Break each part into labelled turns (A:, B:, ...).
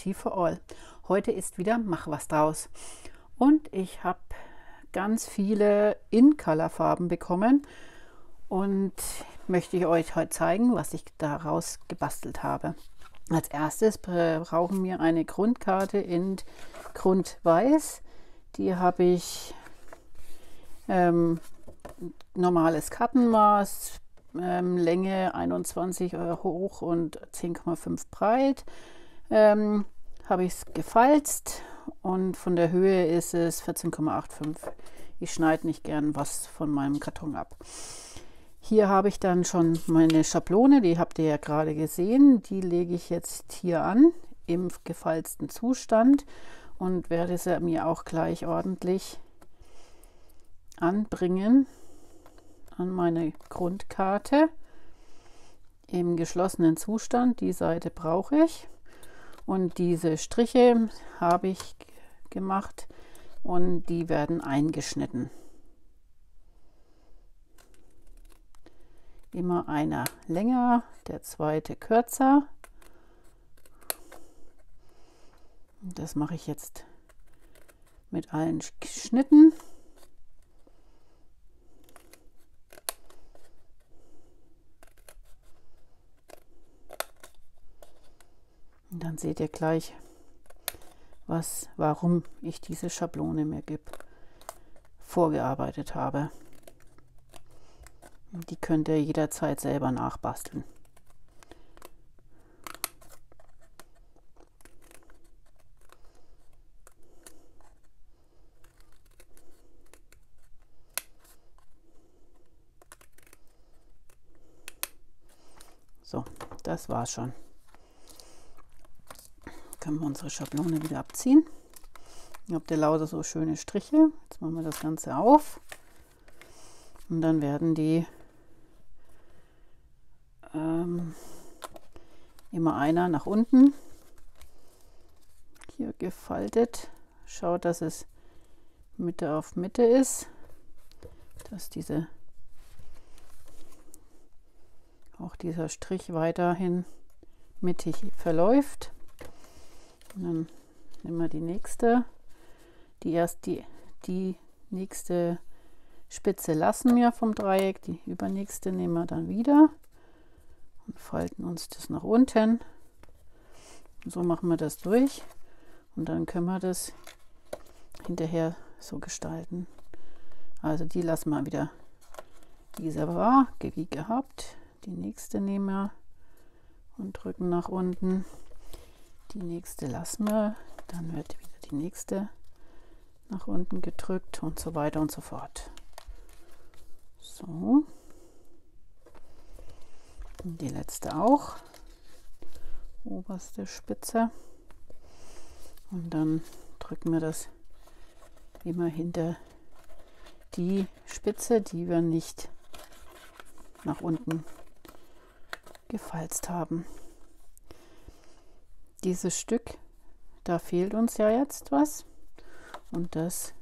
A: Kreativ for All. Heute ist wieder Mach was draus. Und ich habe ganz viele In-Color-Farben bekommen und möchte ich euch heute zeigen, was ich daraus gebastelt habe. Als erstes brauchen wir eine Grundkarte in Grundweiß. Die habe ich ähm, normales Kartenmaß, ähm, Länge 21 hoch und 10,5 breit. Ähm, habe ich es gefalzt und von der Höhe ist es 14,85. Ich schneide nicht gern was von meinem Karton ab. Hier habe ich dann schon meine Schablone, die habt ihr ja gerade gesehen. Die lege ich jetzt hier an im gefalzten Zustand und werde sie mir auch gleich ordentlich anbringen an meine Grundkarte im geschlossenen Zustand. Die Seite brauche ich und diese Striche habe ich gemacht und die werden eingeschnitten. Immer einer länger, der zweite kürzer. Das mache ich jetzt mit allen Schnitten. Seht ihr gleich, was, warum ich diese Schablone mir gib, vorgearbeitet habe. Die könnt ihr jederzeit selber nachbasteln. So, das war's schon können wir unsere Schablone wieder abziehen. Ihr habt ihr lauter so schöne Striche. Jetzt machen wir das Ganze auf. Und dann werden die ähm, immer einer nach unten hier gefaltet. Schaut, dass es Mitte auf Mitte ist, dass diese auch dieser Strich weiterhin mittig verläuft. Und dann nehmen wir die nächste. Die erst die, die nächste Spitze lassen wir vom Dreieck. Die übernächste nehmen wir dann wieder und falten uns das nach unten. Und so machen wir das durch. Und dann können wir das hinterher so gestalten. Also die lassen wir wieder diese war, wie gehabt. Die nächste nehmen wir und drücken nach unten. Die nächste lassen wir, dann wird wieder die nächste nach unten gedrückt und so weiter und so fort. So. Und die letzte auch. Oberste Spitze. Und dann drücken wir das immer hinter die Spitze, die wir nicht nach unten gefalzt haben dieses Stück, da fehlt uns ja jetzt was. Und das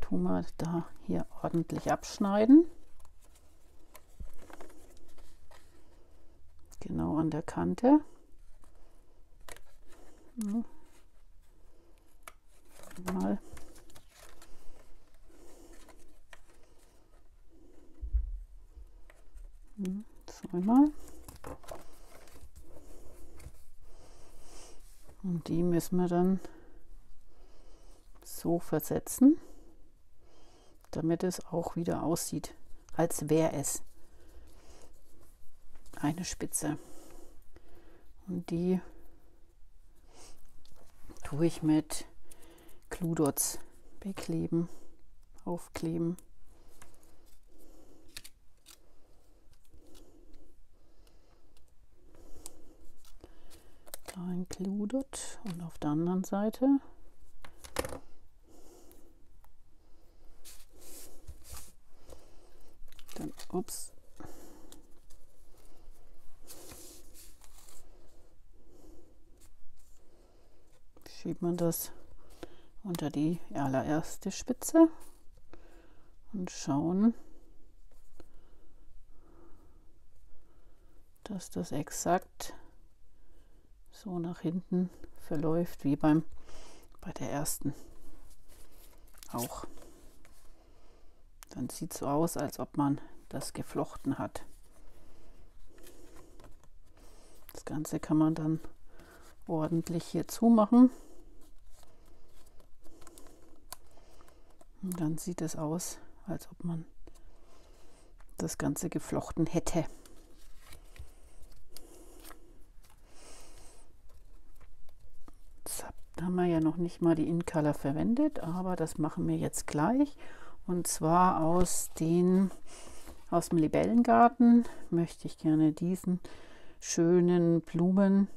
A: tun wir da hier ordentlich abschneiden. Genau an der Kante. Mal. Zweimal. Und die müssen wir dann so versetzen, damit es auch wieder aussieht, als wäre es eine Spitze. Und die tue ich mit Cludots bekleben, aufkleben. Included. Und auf der anderen Seite. Dann ups. Schiebt man das unter die allererste Spitze und schauen, dass das exakt so nach hinten verläuft wie beim bei der ersten auch. Dann sieht so aus, als ob man das geflochten hat. Das Ganze kann man dann ordentlich hier zumachen. Und dann sieht es aus, als ob man das Ganze geflochten hätte. Jetzt haben wir ja noch nicht mal die In-Color verwendet, aber das machen wir jetzt gleich. Und zwar aus den aus dem Libellengarten möchte ich gerne diesen schönen Blumen,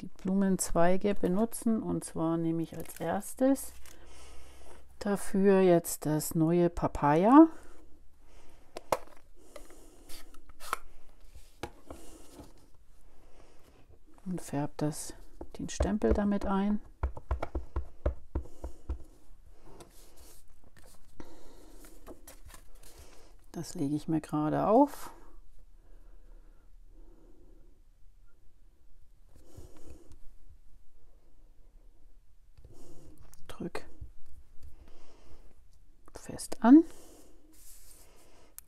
A: die Blumenzweige benutzen. Und zwar nehme ich als erstes dafür jetzt das neue Papaya. Und färbe das den Stempel damit ein. Das lege ich mir gerade auf. Drück fest an.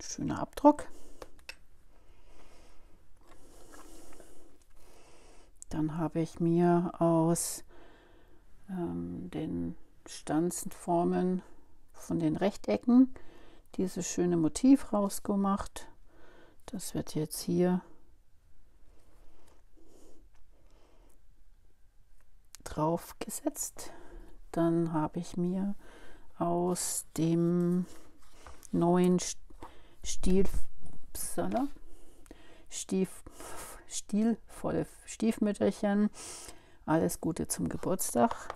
A: Schöner Abdruck. Dann habe ich mir aus ähm, den Stanzenformen von den Rechtecken dieses schöne Motiv rausgemacht. Das wird jetzt hier drauf gesetzt. Dann habe ich mir aus dem neuen Stil, Stief, stilvolle Stiefmütterchen alles Gute zum Geburtstag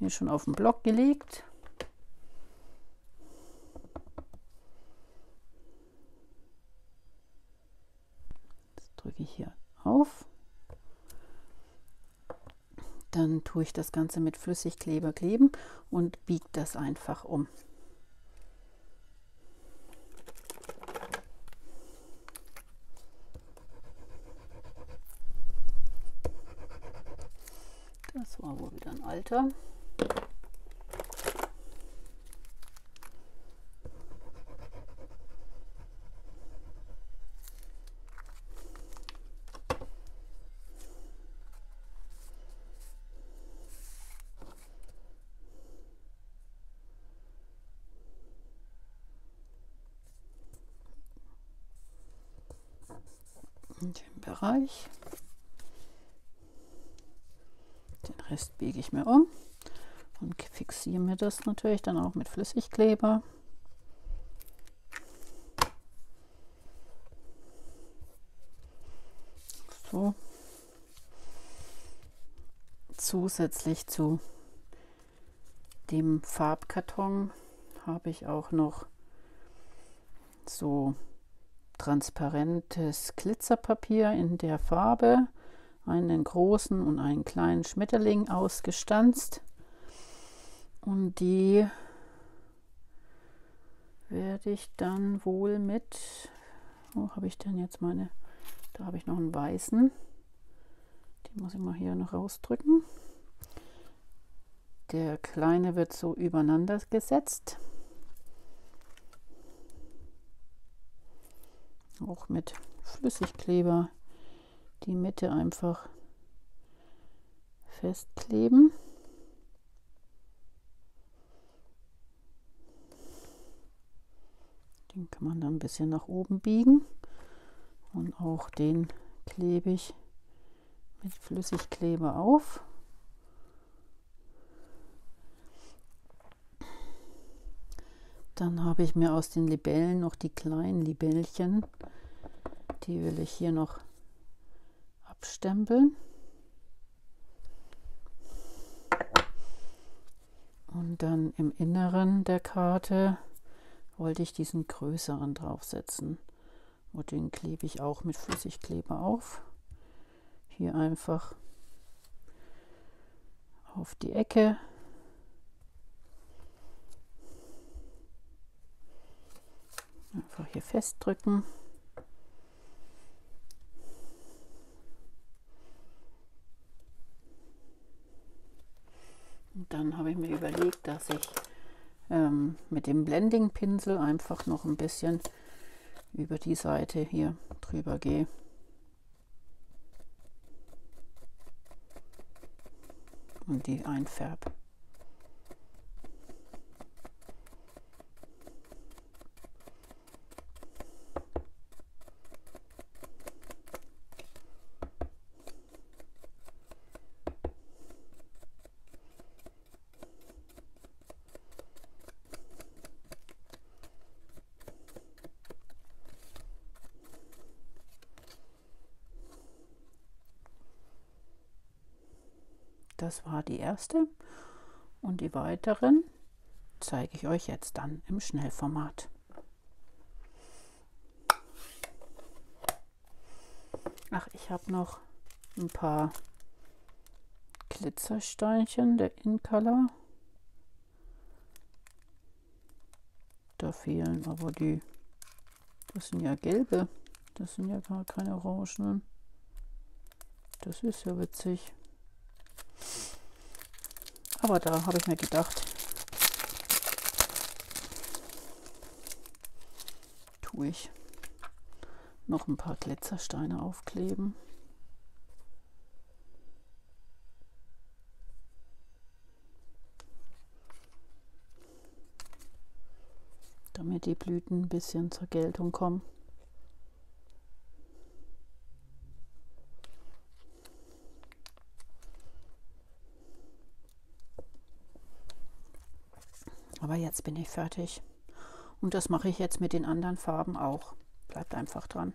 A: mir schon auf den Blog gelegt. Ich hier auf. Dann tue ich das Ganze mit Flüssigkleber kleben und biege das einfach um. Das war wohl wieder ein alter. In dem Bereich. Den Rest biege ich mir um und fixiere mir das natürlich dann auch mit Flüssigkleber. So. Zusätzlich zu dem Farbkarton habe ich auch noch so transparentes Glitzerpapier in der Farbe, einen großen und einen kleinen Schmetterling ausgestanzt. Und die werde ich dann wohl mit, wo habe ich denn jetzt meine, da habe ich noch einen weißen, den muss ich mal hier noch rausdrücken. Der kleine wird so übereinander gesetzt. Auch mit Flüssigkleber die Mitte einfach festkleben. Den kann man dann ein bisschen nach oben biegen und auch den klebe ich mit Flüssigkleber auf. Dann habe ich mir aus den Libellen noch die kleinen Libellchen. Die will ich hier noch abstempeln. Und dann im Inneren der Karte wollte ich diesen größeren draufsetzen. Und den klebe ich auch mit Flüssigkleber auf. Hier einfach auf die Ecke Einfach hier festdrücken. Und dann habe ich mir überlegt, dass ich ähm, mit dem Blending-Pinsel einfach noch ein bisschen über die Seite hier drüber gehe. Und die einfärbe. Das war die erste und die weiteren zeige ich euch jetzt dann im Schnellformat. Ach, ich habe noch ein paar Glitzersteinchen der InColor. Da fehlen aber die, das sind ja gelbe, das sind ja gar keine orangenen. Das ist ja witzig. Aber da habe ich mir gedacht, tue ich noch ein paar Glitzersteine aufkleben. damit die Blüten ein bisschen zur Geltung kommen. Aber jetzt bin ich fertig. Und das mache ich jetzt mit den anderen Farben auch. Bleibt einfach dran.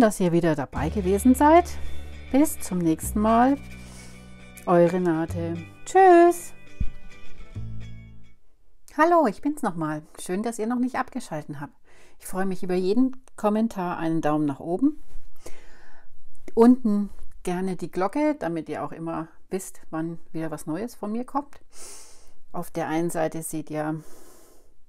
A: Dass ihr wieder dabei gewesen seid. Bis zum nächsten Mal. Eure Renate. Tschüss. Hallo, ich bin's nochmal. Schön, dass ihr noch nicht abgeschalten habt. Ich freue mich über jeden Kommentar, einen Daumen nach oben. Unten gerne die Glocke, damit ihr auch immer wisst, wann wieder was Neues von mir kommt. Auf der einen Seite seht ihr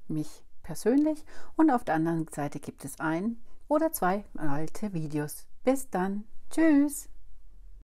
A: mich persönlich und auf der anderen Seite gibt es ein oder zwei alte Videos. Bis dann. Tschüss.